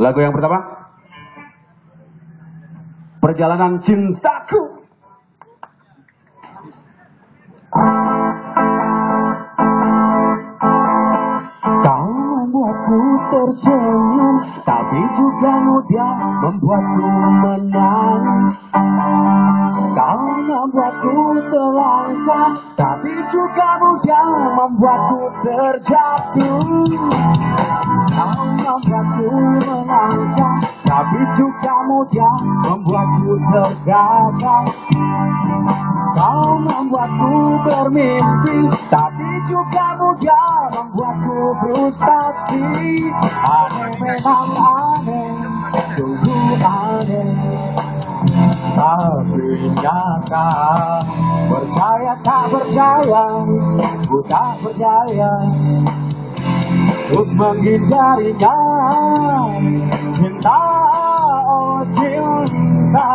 Lagu yang pertama. Perjalanan cintaku. Kau membuatku tersenyum, tapi juga mudah membuatku menangis. Kau membuatku terlangkah, tapi juga mudah membuatku terjatuh. Kau membuatku melangkah, tapi juga mudah membuatku tergagal. Kau membuatku bermimpi, tapi juga mudah membuatku frustasi. Aneh memang aneh, sungguh aneh. Tapi nyata, percaya tak percaya, ku tak percaya untuk menghindarinya cinta oh cinta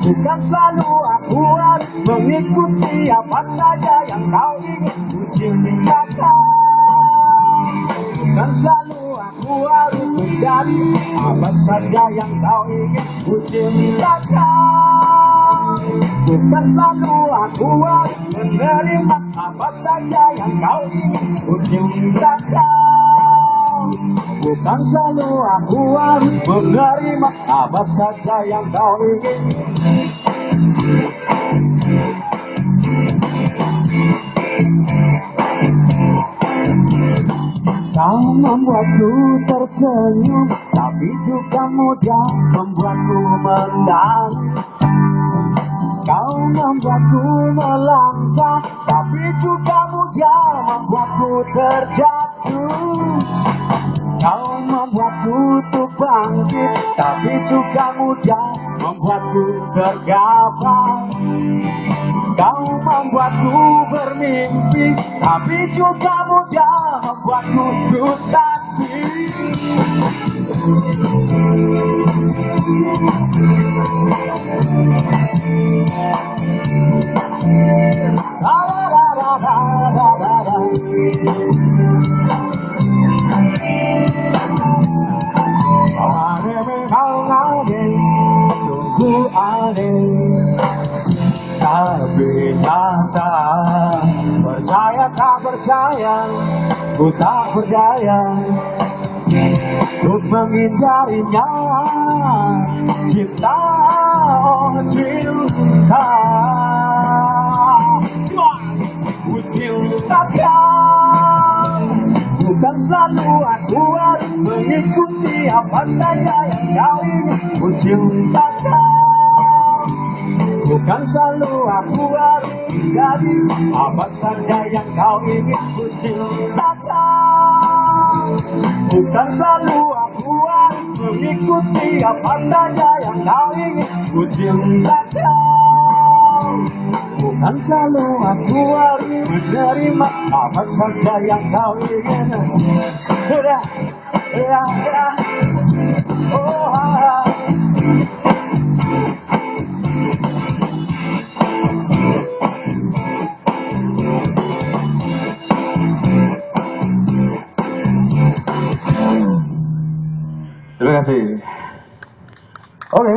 bukan selalu aku harus mengikuti apa saja yang kau ingin. Ku cintakan bukan selalu aku harus menjadi apa saja yang kau ingin. Ku cintakan bukan selalu aku harus menerima apa saja yang kau ingin ku cintakan bukan selalu aku harus menerima apa saja yang kau ingin. Kau membuatku tersenyum Tapi juga mudah membuatku menangis Kau membuatku melangkah Tapi juga mudah membuatku terjatuh Kau membuatku untuk bangkit Tapi juga mudah membuatku tergabah Kau membuatku bermimpi Tapi juga mudah membuatku frustasi Sa-la-la-la-la-la-la. Aneh Tapi percaya ku tak percaya Untuk menghindarinya, cinta oh cinta Selalu aku harus mengikuti apa saja yang kau ingin ku cintakan Bukan selalu aku harus menjadi apa saja yang kau ingin ku cintakan Bukan selalu aku harus mengikuti apa saja yang kau ingin ku cintakan Bukan selalu aku harus menerima apa saja yang kau ingin Ya, ya, ya Oh, ah. Terima kasih. Oke.